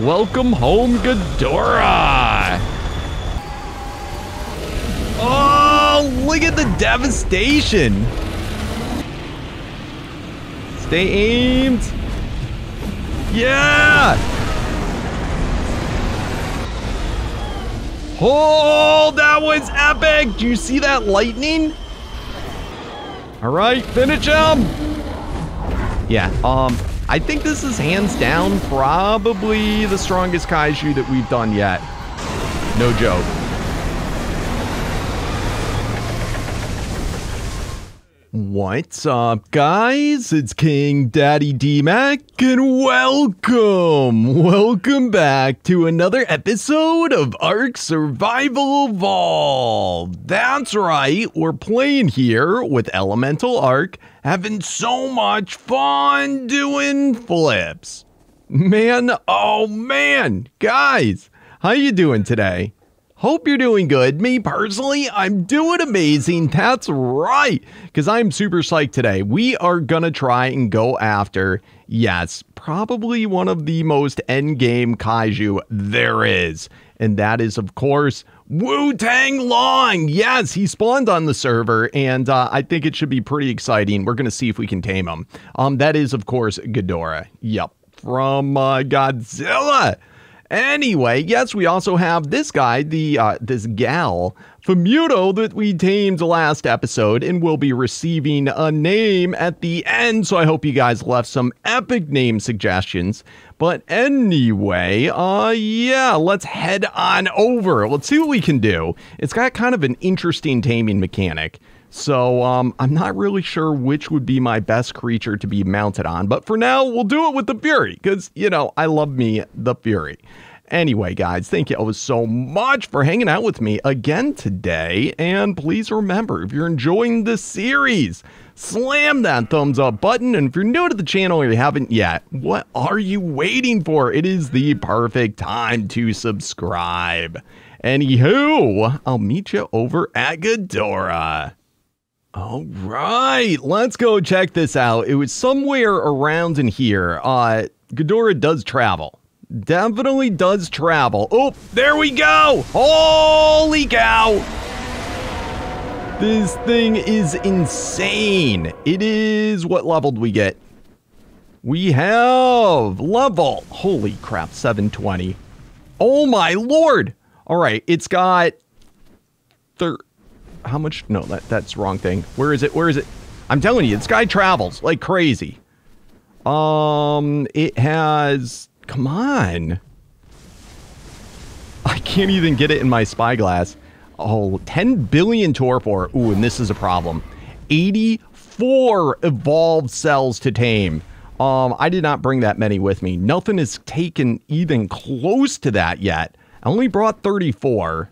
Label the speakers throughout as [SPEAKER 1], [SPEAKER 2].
[SPEAKER 1] Welcome home, Ghidorah! Oh, look at the devastation! Stay aimed! Yeah! Oh, that was epic! Do you see that lightning? All right, finish him! Yeah, um, I think this is hands down probably the strongest kaiju that we've done yet. No joke. What's up, guys? It's King Daddy D-Mac, and welcome! Welcome back to another episode of Ark Survival Evolved! That's right, we're playing here with Elemental Ark, having so much fun doing flips. Man, oh man, guys, how you doing today? Hope you're doing good. Me personally, I'm doing amazing. That's right. Because I'm super psyched today. We are going to try and go after, yes, probably one of the most endgame kaiju there is. And that is, of course, Wutoulong. Yes, he spawned on the server, and uh, I think it should be pretty exciting. We're going to see if we can tame him. Um, That is, of course, Ghidorah. Yep, from uh, Godzilla. Anyway, yes, we also have this guy, the uh, this gal, Femuto, that we tamed last episode, and will be receiving a name at the end. So I hope you guys left some epic name suggestions. But anyway, uh, yeah, let's head on over. Let's see what we can do. It's got kind of an interesting taming mechanic. So um, I'm not really sure which would be my best creature to be mounted on, but for now, we'll do it with the Fury, because, you know, I love me the Fury. Anyway, guys, thank you all so much for hanging out with me again today. And please remember, if you're enjoying this series, slam that thumbs up button. And if you're new to the channel or you haven't yet, what are you waiting for? It is the perfect time to subscribe. Anywho, I'll meet you over at Ghidorah. All right, let's go check this out. It was somewhere around in here. Uh, Ghidorah does travel. Definitely does travel. Oh, there we go. Holy cow. This thing is insane. It is, what level do we get? We have level, holy crap, 720. Oh my lord. All right, it's got thir how much? No, that that's wrong thing. Where is it? Where is it? I'm telling you, this guy travels like crazy. Um, it has. Come on. I can't even get it in my spyglass. Oh, 10 billion torpor. Ooh, and this is a problem. 84 evolved cells to tame. Um, I did not bring that many with me. Nothing is taken even close to that yet. I only brought 34.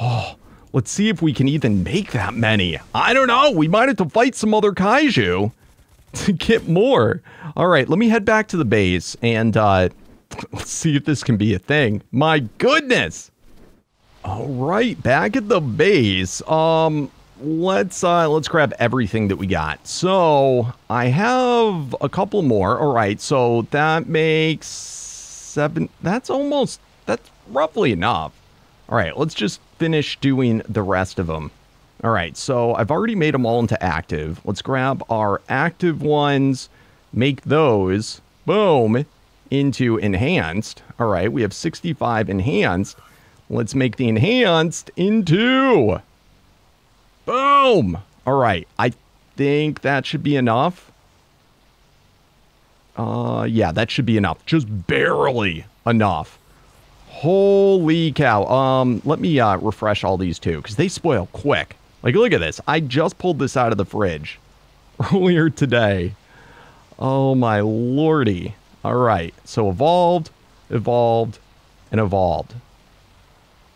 [SPEAKER 1] Oh, Let's see if we can even make that many. I don't know. We might have to fight some other kaiju to get more. All right, let me head back to the base and uh, let's see if this can be a thing. My goodness. All right, back at the base. Um, let's uh, let's grab everything that we got. So I have a couple more. All right, so that makes seven. That's almost that's roughly enough. All right, let's just finish doing the rest of them. All right, so I've already made them all into active. Let's grab our active ones, make those, boom, into enhanced. All right, we have 65 enhanced. Let's make the enhanced into, boom. All right, I think that should be enough. Uh, yeah, that should be enough. Just barely enough. Holy cow. Um, let me uh, refresh all these too, because they spoil quick. Like, look at this. I just pulled this out of the fridge earlier today. Oh my lordy. All right. So evolved, evolved, and evolved.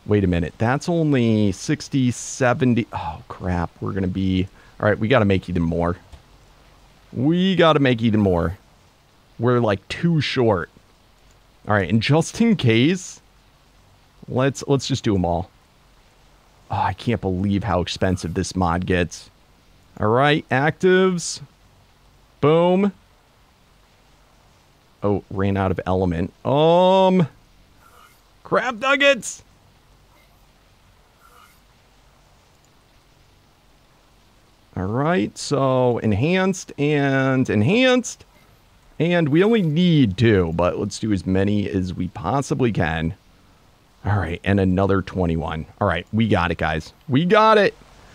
[SPEAKER 1] Wait a minute. That's only 60, 70. Oh, crap. We're going to be. All right. We got to make even more. We got to make even more. We're like too short. All right. And just in case Let's let's just do them all. Oh, I can't believe how expensive this mod gets. All right, actives. Boom. Oh, ran out of element. Um, Crab nuggets! All right, so enhanced and enhanced. And we only need two, but let's do as many as we possibly can. All right, and another 21. All right, we got it, guys. We got it.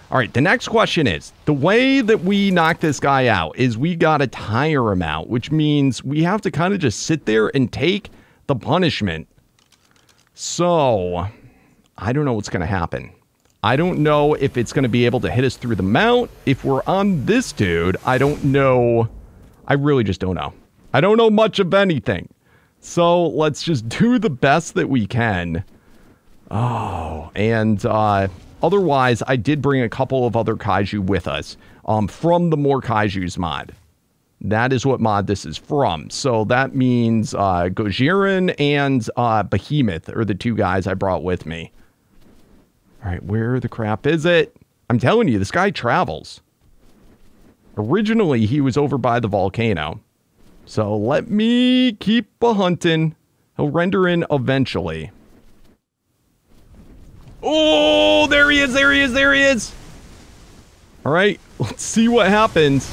[SPEAKER 1] All right, the next question is the way that we knock this guy out is we got to tire him out, which means we have to kind of just sit there and take the punishment. So, I don't know what's going to happen. I don't know if it's going to be able to hit us through the mount. If we're on this dude, I don't know. I really just don't know. I don't know much of anything. So let's just do the best that we can. Oh, and uh, otherwise, I did bring a couple of other kaiju with us um, from the More Kaijus mod. That is what mod this is from. So that means uh, Gojiren and uh, Behemoth are the two guys I brought with me. All right, where the crap is it? I'm telling you, this guy travels. Originally, he was over by the volcano. So let me keep a hunting. He'll render in eventually. Oh, there he is, there he is, there he is. All right, let's see what happens.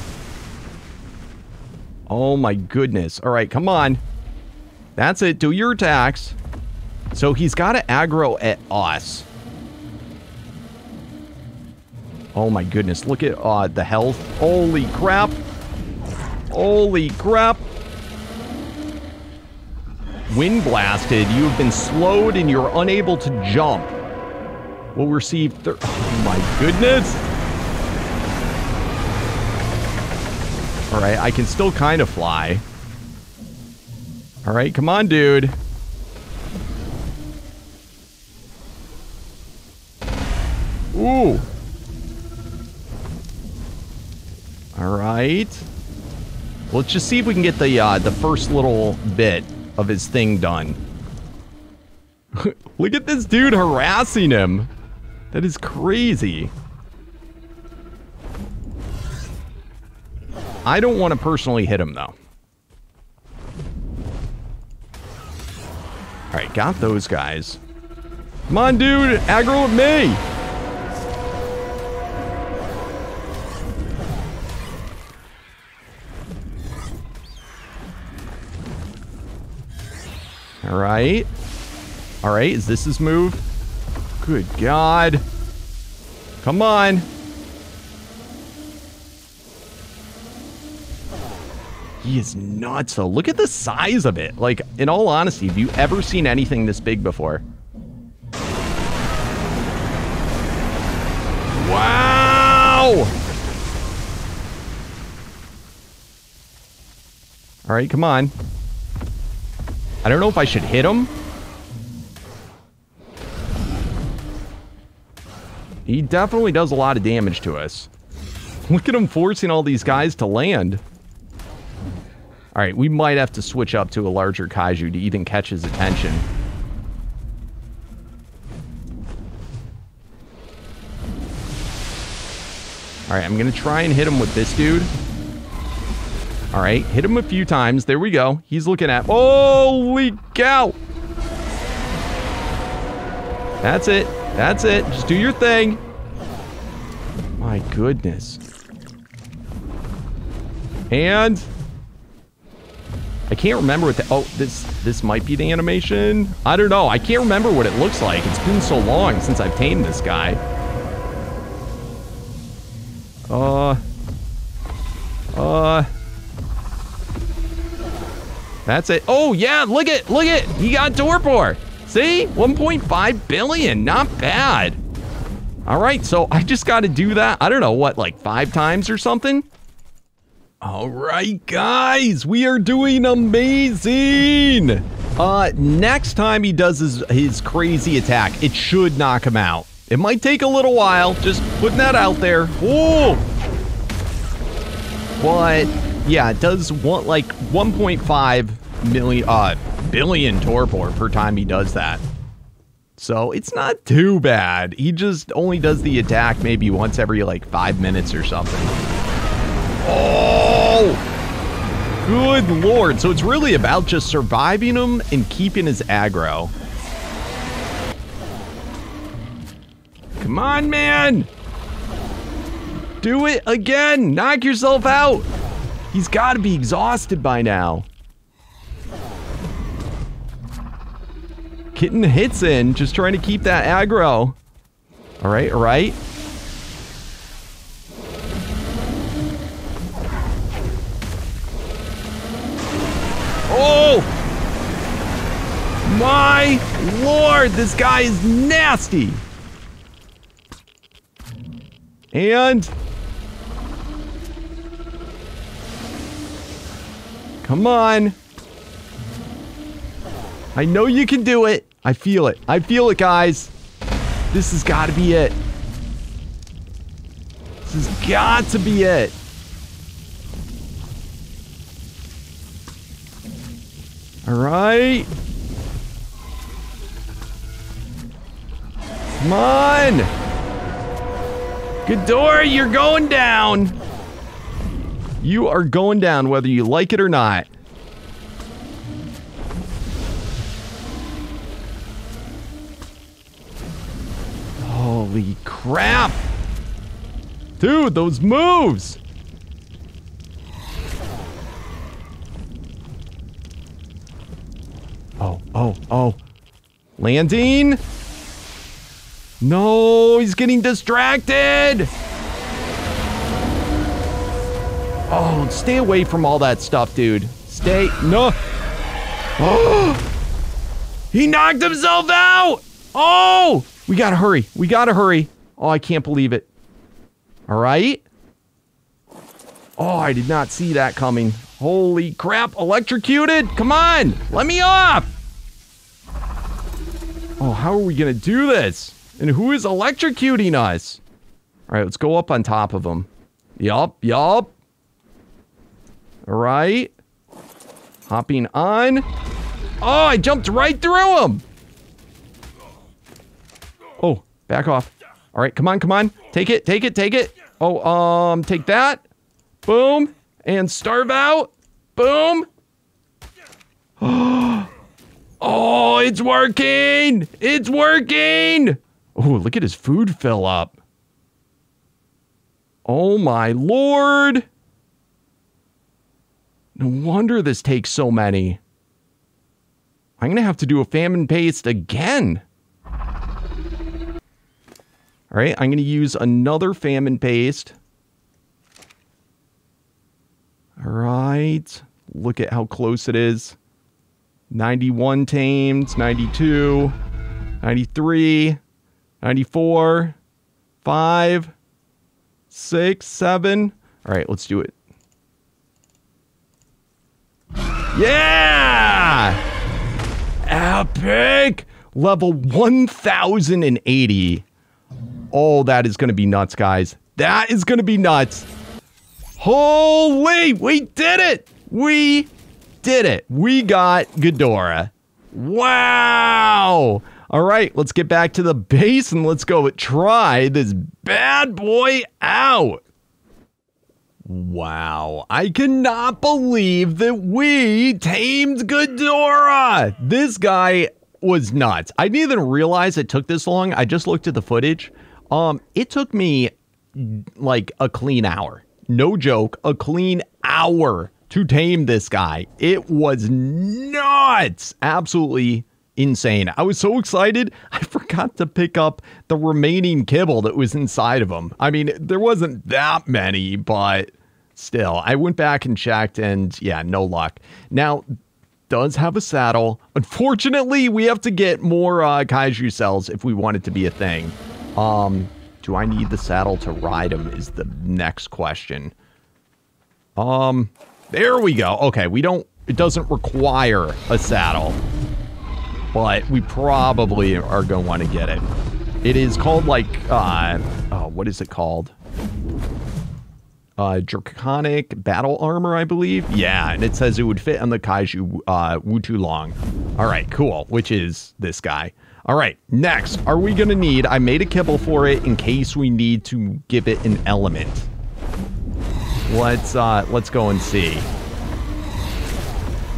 [SPEAKER 1] Oh my goodness. All right, come on. That's it. Do your attacks. So he's got to aggro at us. Oh my goodness, look at uh, the health. Holy crap. Holy crap. Wind blasted, you have been slowed and you're unable to jump. Will receive Oh my goodness. Alright, I can still kind of fly. Alright, come on, dude. Ooh. All right. Let's just see if we can get the uh, the first little bit of his thing done. Look at this dude harassing him. That is crazy. I don't want to personally hit him, though. Alright, got those guys. Come on, dude! Aggro at me! All right. All right, is this his move? Good God. Come on. He is nuts, though. Look at the size of it. Like, in all honesty, have you ever seen anything this big before? Wow! All right, come on. I don't know if I should hit him. He definitely does a lot of damage to us. Look at him forcing all these guys to land. Alright, we might have to switch up to a larger kaiju to even catch his attention. Alright, I'm going to try and hit him with this dude. All right, hit him a few times. There we go. He's looking at... Holy cow! That's it. That's it. Just do your thing. My goodness. And... I can't remember what the... Oh, this this might be the animation? I don't know. I can't remember what it looks like. It's been so long since I've tamed this guy. Uh... Uh... That's it. Oh, yeah, look at, look at, he got Torpor. See? 1.5 billion, not bad. All right, so I just got to do that. I don't know, what, like five times or something? All right, guys, we are doing amazing. Uh, next time he does his, his crazy attack, it should knock him out. It might take a little while, just putting that out there. Whoa! But yeah, it does want like 1.5 million, uh, billion torpor per time he does that. So it's not too bad. He just only does the attack maybe once every like five minutes or something. Oh! Good lord. So it's really about just surviving him and keeping his aggro. Come on, man! Do it again! Knock yourself out! He's got to be exhausted by now. Getting hits in, just trying to keep that aggro. All right, all right. Oh! My lord, this guy is nasty. And Come on. I know you can do it. I feel it. I feel it, guys. This has got to be it. This has got to be it. All right. Come on. Ghidorah, you're going down. You are going down whether you like it or not. Holy crap! Dude, those moves! Oh, oh, oh. Landing? No, he's getting distracted! Oh, stay away from all that stuff, dude. Stay. No. Oh! He knocked himself out! Oh! We gotta hurry. We gotta hurry. Oh, I can't believe it. All right. Oh, I did not see that coming. Holy crap. Electrocuted. Come on. Let me off. Oh, how are we gonna do this? And who is electrocuting us? All right, let's go up on top of him. Yup, yup. All right. Hopping on. Oh, I jumped right through him. Oh, back off. All right, come on, come on. Take it, take it, take it. Oh, um, take that. Boom. And starve out. Boom. Oh, it's working. It's working. Oh, look at his food fill up. Oh my lord. No wonder this takes so many. I'm going to have to do a famine paste again. All right, I'm going to use another famine paste. All right, look at how close it is. 91 tamed, 92, 93, 94, 5, 6, 7. All right, let's do it. Yeah! Epic! Level 1080. Oh, that is going to be nuts, guys. That is going to be nuts. Holy, we did it! We did it. We got Ghidorah. Wow! All right, let's get back to the base and let's go try this bad boy out. Wow, I cannot believe that we tamed Ghidorah! This guy was nuts. I didn't even realize it took this long. I just looked at the footage. Um, it took me like a clean hour. No joke, a clean hour to tame this guy. It was nuts. Absolutely insane. I was so excited, I forgot to pick up the remaining kibble that was inside of him. I mean, there wasn't that many, but still, I went back and checked, and yeah, no luck. Now, does have a saddle. Unfortunately, we have to get more uh, kaiju cells if we want it to be a thing. Um, do I need the saddle to ride him is the next question. Um, there we go. Okay, we don't, it doesn't require a saddle, but we probably are going to want to get it. It is called like, uh, oh, what is it called? uh, draconic battle armor, I believe. Yeah, and it says it would fit on the Kaiju uh, Long. All right, cool, which is this guy. All right, next, are we to need, I made a kibble for it in case we need to give it an element. Let's, uh, let's go and see.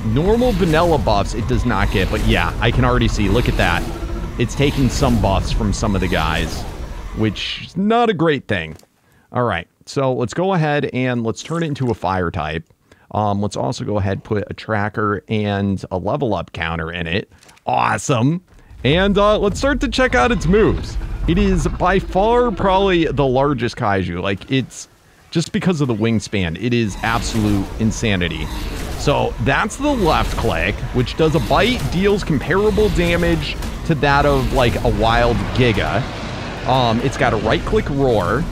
[SPEAKER 1] Normal vanilla buffs, it does not get, but yeah, I can already see, look at that. It's taking some buffs from some of the guys. which is not a great thing. All right, so let's go ahead and let's turn it into a fire type. Um, let's also go ahead put a tracker and a level up counter in it. Awesome. And uh, let's start to check out its moves. It is by far probably the largest kaiju. Like it's just because of the wingspan, it is absolute insanity. So that's the left click, which does a bite, deals comparable damage to that of like a wild Giga. Um, it's got a right click roar.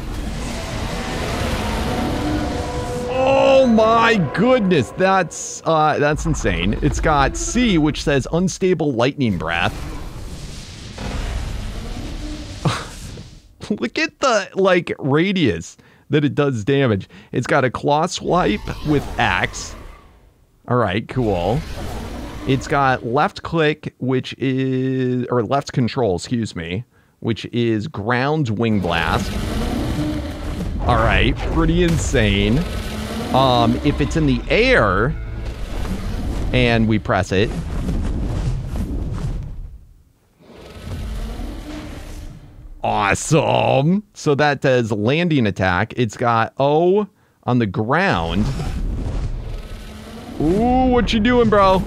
[SPEAKER 1] Oh my goodness, that's uh, that's insane. It's got C, which says unstable lightning breath. Look at the like radius that it does damage. It's got a claw swipe with axe. All right, cool. It's got left click, which is, or left control, excuse me, which is ground wing blast. All right, pretty insane. Um, if it's in the air and we press it, Awesome. So that does landing attack. It's got O on the ground. Ooh, what you doing, bro?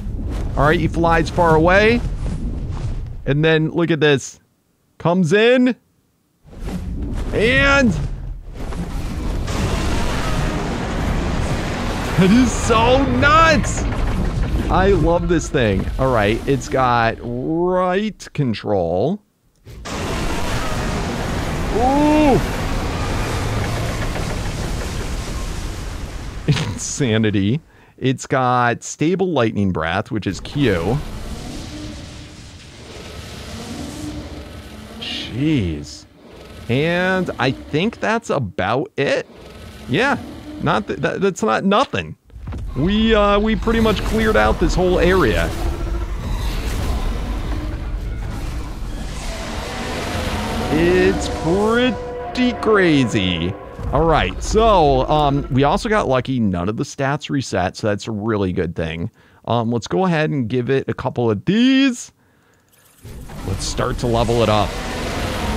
[SPEAKER 1] All right, he flies far away. And then look at this. Comes in. And That is so nuts! I love this thing. All right, it's got right control. Ooh! Insanity. It's got stable lightning breath, which is Q. Jeez. And I think that's about it. Yeah, not th that, that's not nothing. We uh, we pretty much cleared out this whole area. It's pretty crazy. All right, so um, we also got lucky. None of the stats reset, so that's a really good thing. Um, let's go ahead and give it a couple of these. Let's start to level it up.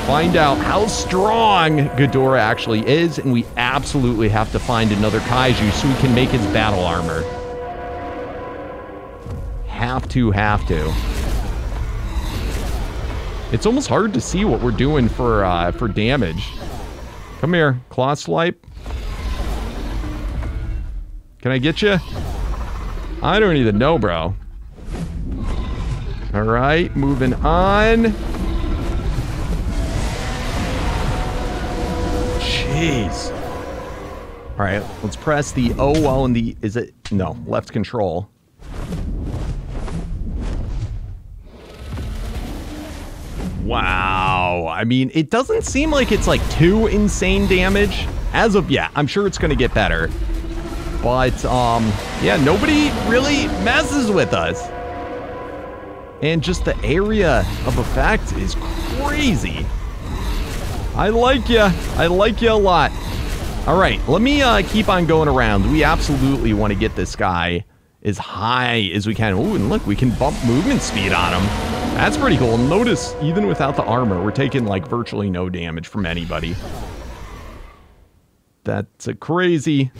[SPEAKER 1] Find out how strong Ghidorah actually is, and we absolutely have to find another kaiju so we can make his battle armor. Have to, have to. It's almost hard to see what we're doing for uh, for damage. Come here, claw swipe. Can I get you? I don't even know, bro. All right, moving on. Jeez. All right, let's press the O while in the, is it, no, left control. Wow. I mean, it doesn't seem like it's like too insane damage. As of yet, I'm sure it's going to get better. But, um, yeah, nobody really messes with us. And just the area of effect is crazy. I like you. I like you a lot. All right, let me uh, keep on going around. We absolutely want to get this guy as high as we can. Ooh, and look, we can bump movement speed on him. That's pretty cool. Notice, even without the armor, we're taking like virtually no damage from anybody. That's a crazy.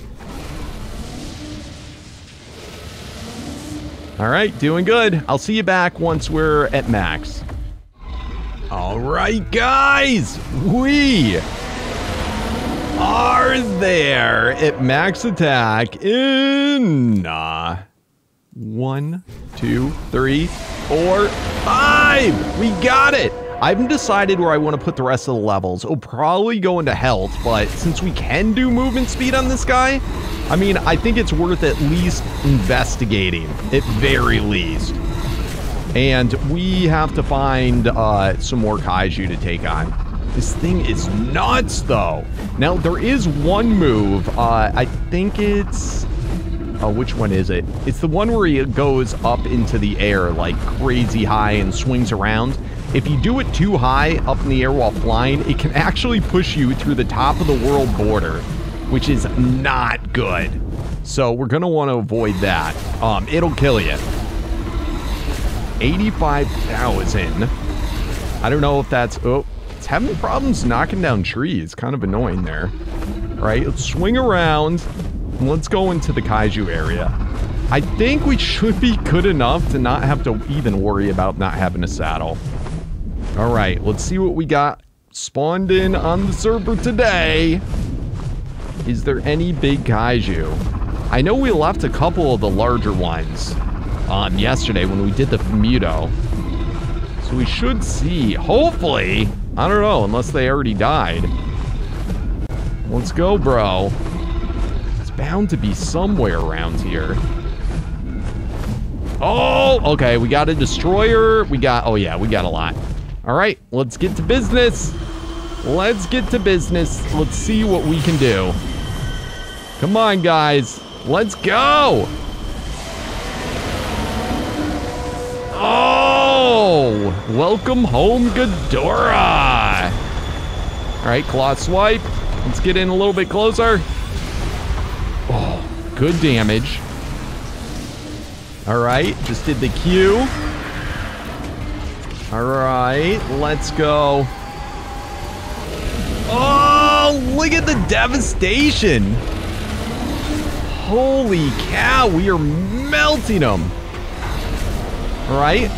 [SPEAKER 1] All right, doing good. I'll see you back once we're at max. All right, guys, we are there at max attack in uh, one, two, three, four, five. We got it. I haven't decided where I want to put the rest of the levels. Oh, probably go into health, but since we can do movement speed on this guy, I mean, I think it's worth at least investigating, at very least. And we have to find uh, some more kaiju to take on. This thing is nuts, though. Now, there is one move. Uh, I think it's Oh, which one is it? It's the one where he goes up into the air like crazy high and swings around. If you do it too high up in the air while flying, it can actually push you through the top of the world border, which is not good. So we're going to want to avoid that. Um, it'll kill you. 85,000. I don't know if that's... Oh, It's having problems knocking down trees. Kind of annoying there. All right, let's swing around. Let's go into the kaiju area. I think we should be good enough to not have to even worry about not having a saddle. All right, let's see what we got spawned in on the server today. Is there any big kaiju? I know we left a couple of the larger ones um, yesterday when we did the Muto. So we should see, hopefully, I don't know, unless they already died. Let's go, bro. Bound to be somewhere around here. Oh, okay, we got a destroyer. We got, oh yeah, we got a lot. All right, let's get to business. Let's get to business. Let's see what we can do. Come on, guys. Let's go. Oh, welcome home, Ghidorah. All right, claw swipe. Let's get in a little bit closer. Good damage. All right, just did the Q. All right, let's go. Oh, look at the devastation. Holy cow, we are melting them. All right,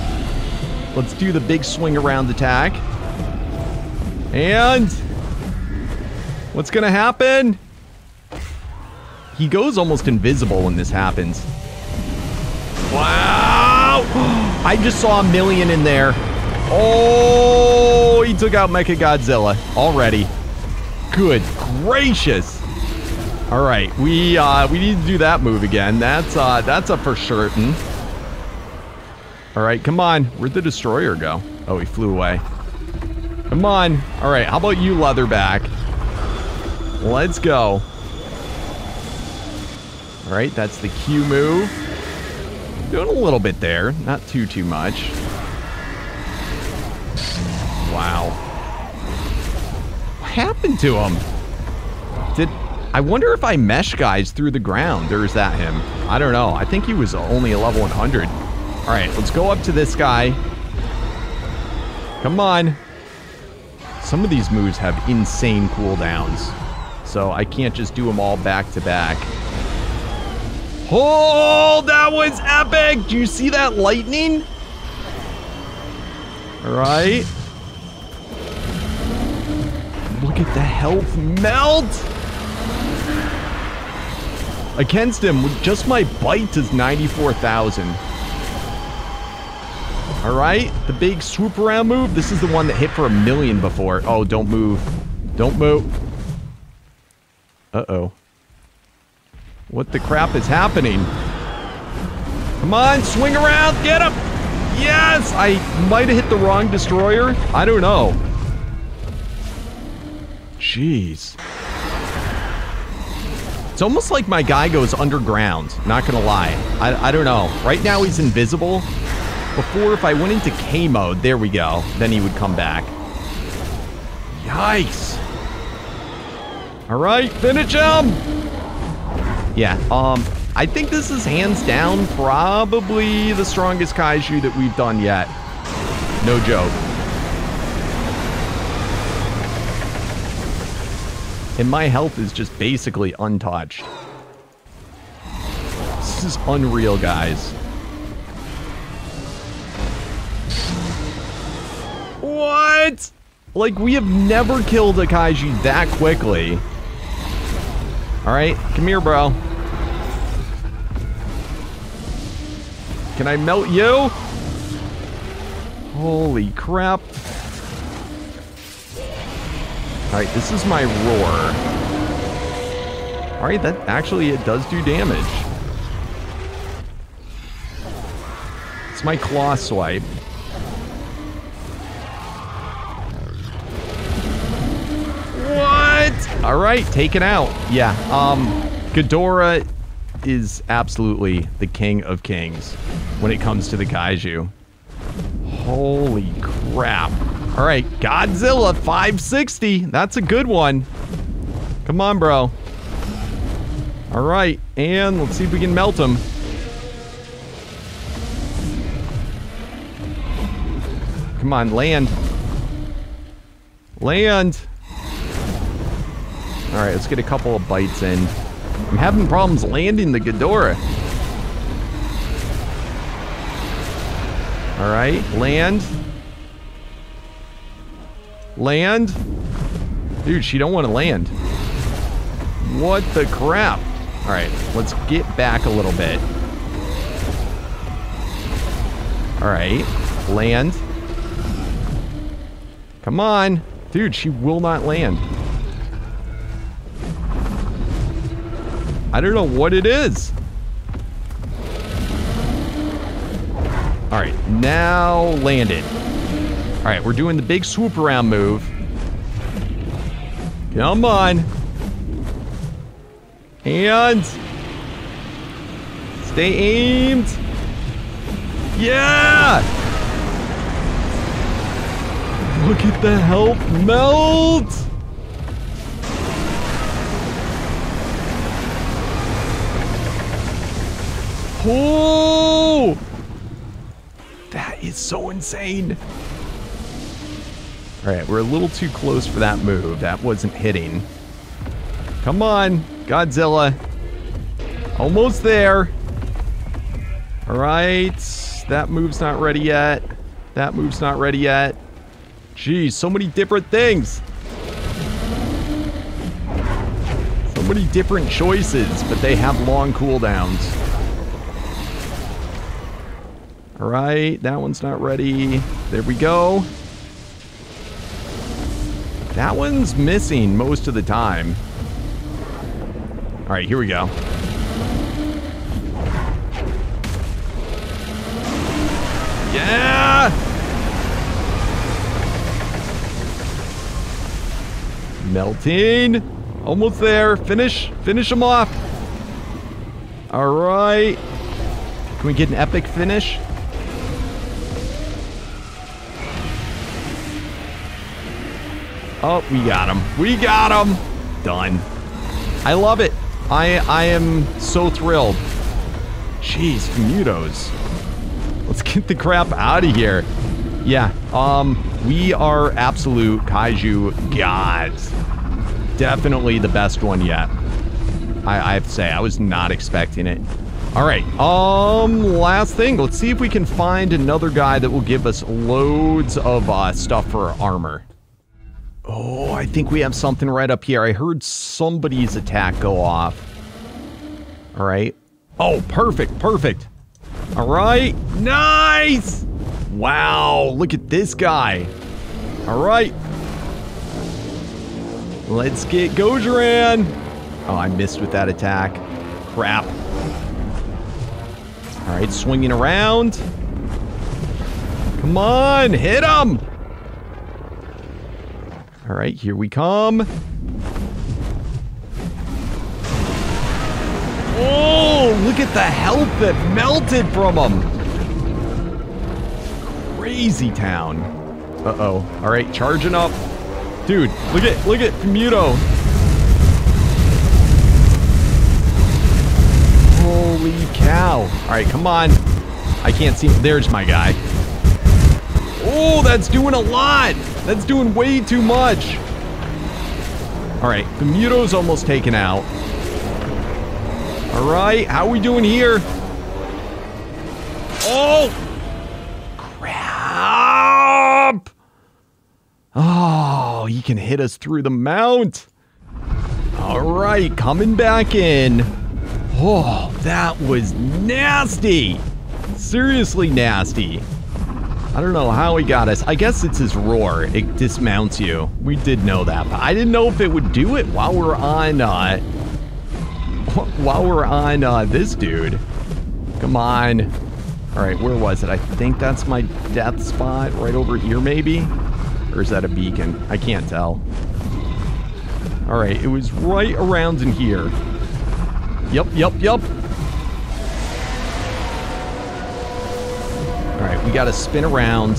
[SPEAKER 1] let's do the big swing around attack. And what's gonna happen? He goes almost invisible when this happens. Wow! I just saw a million in there. Oh, he took out Mecha Godzilla already. Good gracious. All right, we uh, we need to do that move again. That's uh, that's a for certain. All right, come on. Where'd the destroyer go? Oh, he flew away. Come on. All right, how about you, Leatherback? Let's go. All right, that's the Q move. Doing a little bit there, not too, too much. Wow. What happened to him? Did... I wonder if I mesh guys through the ground, or is that him? I don't know. I think he was only a level 100. All right, let's go up to this guy. Come on. Some of these moves have insane cooldowns. So I can't just do them all back to back. Oh, that was epic! Do you see that lightning? All right. Look at the health melt! Against him, just my bite is 94,000. All right, the big swoop around move. This is the one that hit for a million before. Oh, don't move. Don't move. Uh-oh. What the crap is happening? Come on, swing around, get him! Yes! I might have hit the wrong destroyer. I don't know. Jeez. It's almost like my guy goes underground, not gonna lie. I, I don't know. Right now he's invisible. Before, if I went into K mode, there we go, then he would come back. Yikes. All right, finish him! Yeah, um, I think this is hands down probably the strongest kaiju that we've done yet. No joke. And my health is just basically untouched. This is unreal, guys. What? Like, we have never killed a kaiju that quickly. Alright, come here, bro. Can I melt you? Holy crap. Alright, this is my roar. Alright, that actually, it does do damage. It's my claw swipe. What? take it out. Yeah, um, Ghidorah is absolutely the king of kings when it comes to the kaiju. Holy crap. All right, Godzilla 560. That's a good one. Come on, bro. All right, and let's see if we can melt him. Come on, land. Land. All right, let's get a couple of bites in. I'm having problems landing the Ghidorah. All right, land. Land. Dude, she don't want to land. What the crap? All right, let's get back a little bit. All right, land. Come on. Dude, she will not land. I don't know what it is. All right, now landed. All right, we're doing the big swoop around move. Come on. And stay aimed. Yeah! Look at the health melt! Oh! That is so insane. All right, we're a little too close for that move. That wasn't hitting. Come on, Godzilla. Almost there. All right, that move's not ready yet. That move's not ready yet. Geez, so many different things. So many different choices, but they have long cooldowns. All right, that one's not ready. There we go. That one's missing most of the time. All right, here we go. Yeah! Melting. Almost there. Finish. Finish them off. All right. Can we get an epic finish? Oh, we got him. We got him. Done. I love it. I I am so thrilled. Jeez, Mutos. Let's get the crap out of here. Yeah, um, we are absolute kaiju gods. Definitely the best one yet. I, I have to say, I was not expecting it. All right, um, last thing. Let's see if we can find another guy that will give us loads of uh, stuff for armor. Oh, I think we have something right up here. I heard somebody's attack go off. All right. Oh, perfect, perfect. All right, nice. Wow, look at this guy. All right. Let's get Gojoran. Oh, I missed with that attack. Crap. All right, swinging around. Come on, hit him. All right, here we come. Oh, look at the health that melted from him. Crazy town. Uh-oh. All right, charging up. Dude, look at look at Muto. Holy cow. All right, come on. I can't see. There's my guy. Oh, that's doing a lot. That's doing way too much. All right, the Muto's almost taken out. All right, how we doing here? Oh! Crap! Oh, he can hit us through the mount. All right, coming back in. Oh, that was nasty. Seriously nasty. I don't know how he got us. I guess it's his roar. It dismounts you. We did know that, but I didn't know if it would do it while we're on, uh, while we're on, uh, this dude. Come on. All right, where was it? I think that's my death spot right over here, maybe? Or is that a beacon? I can't tell. All right, it was right around in here. Yep, yep, yep. Got to spin around.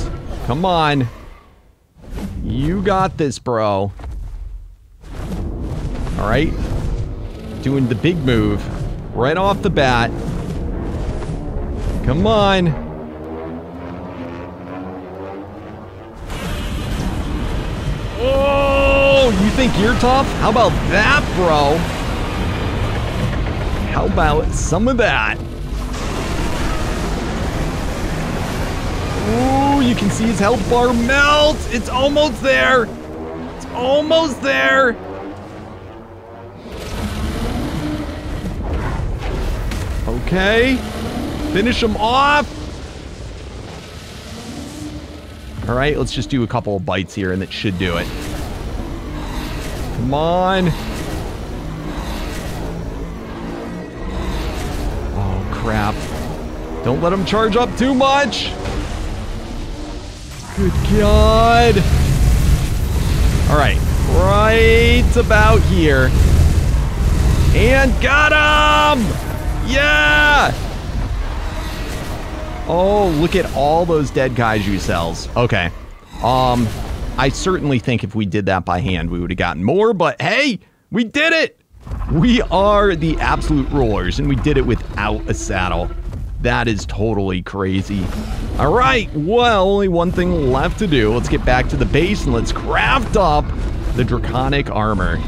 [SPEAKER 1] Come on. You got this, bro. All right. Doing the big move right off the bat. Come on. Oh! You think you're tough? How about that, bro? How about some of that? Ooh, you can see his health bar melt. It's almost there. It's almost there. Okay. Finish him off. All right, let's just do a couple of bites here and that should do it. Come on. Oh, crap. Don't let him charge up too much. Good God. All right, right about here. And got him! Yeah! Oh, look at all those dead kaiju cells. Okay. Um, I certainly think if we did that by hand, we would have gotten more, but hey, we did it! We are the absolute rulers, and we did it without a saddle. That is totally crazy. All right, well, only one thing left to do. Let's get back to the base and let's craft up the draconic armor.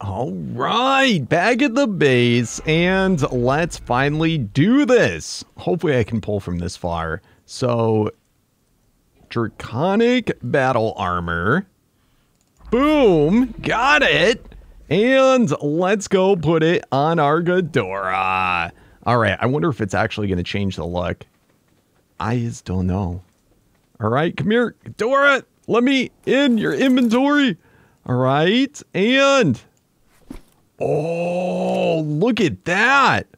[SPEAKER 1] All right, back at the base, and let's finally do this. Hopefully I can pull from this far. So, draconic battle armor. Boom, got it. And let's go put it on our Ghidorah. All right, I wonder if it's actually going to change the look. I just don't know. All right, come here, Dora. Let me in your inventory. All right, and oh, look at that.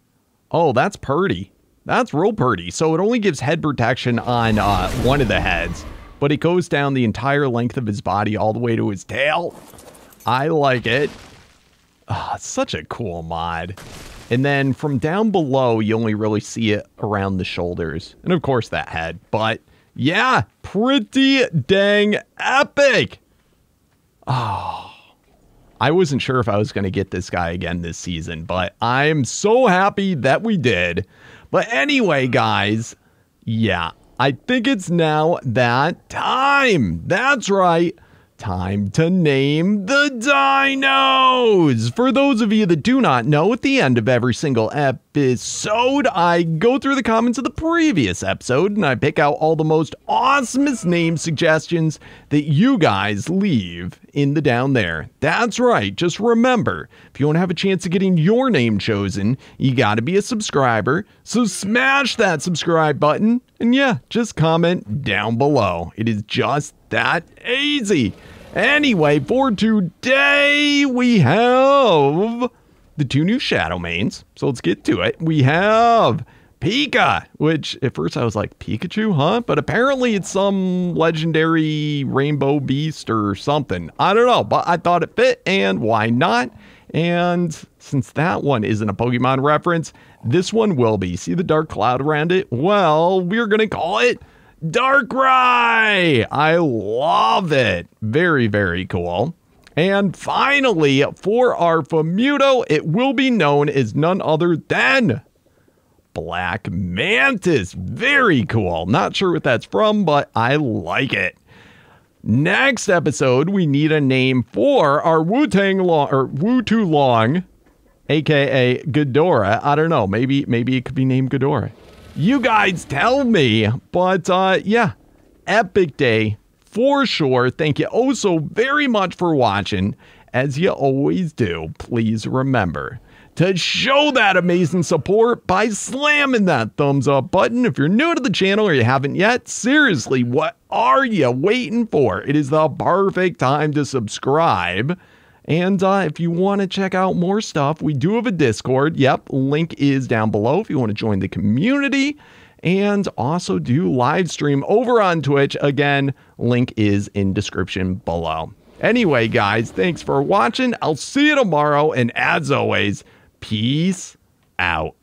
[SPEAKER 1] Oh, that's purdy. That's real purdy. So it only gives head protection on uh, one of the heads, but it goes down the entire length of his body all the way to his tail. I like it. Oh, such a cool mod. And then from down below, you only really see it around the shoulders. And of course, that head. But yeah, pretty dang epic. Oh, I wasn't sure if I was going to get this guy again this season, but I'm so happy that we did. But anyway, guys, yeah, I think it's now that time. That's right. Time to name the dinos! For those of you that do not know, at the end of every single episode, I go through the comments of the previous episode and I pick out all the most awesomest name suggestions that you guys leave in the down there. That's right, just remember, if you want to have a chance of getting your name chosen, you gotta be a subscriber. So smash that subscribe button and yeah, just comment down below. It is just that easy. Anyway, for today, we have the two new Shadowmanes. So let's get to it. We have Pika, which at first I was like, Pikachu, huh? But apparently it's some legendary rainbow beast or something. I don't know, but I thought it fit, and why not? And since that one isn't a Pokemon reference, this one will be. See the dark cloud around it? Well, we're going to call it Darkrai! I love it. Very, very cool. And finally, for our Femuto, it will be known as none other than Black Mantis. Very cool. Not sure what that's from, but I like it. Next episode, we need a name for our Wu Tang Long or Wu Tu Long, aka Ghidorah. I don't know. Maybe maybe it could be named Ghidorah. You guys tell me. But uh, yeah, epic day for sure. Thank you oh so very much for watching. As you always do, please remember to show that amazing support by slamming that thumbs up button. If you're new to the channel or you haven't yet, seriously, what are you waiting for? It is the perfect time to subscribe. And uh, if you want to check out more stuff, we do have a Discord. Yep, link is down below if you want to join the community. And also do live stream over on Twitch. Again, link is in description below. Anyway, guys, thanks for watching. I'll see you tomorrow. And as always, peace out.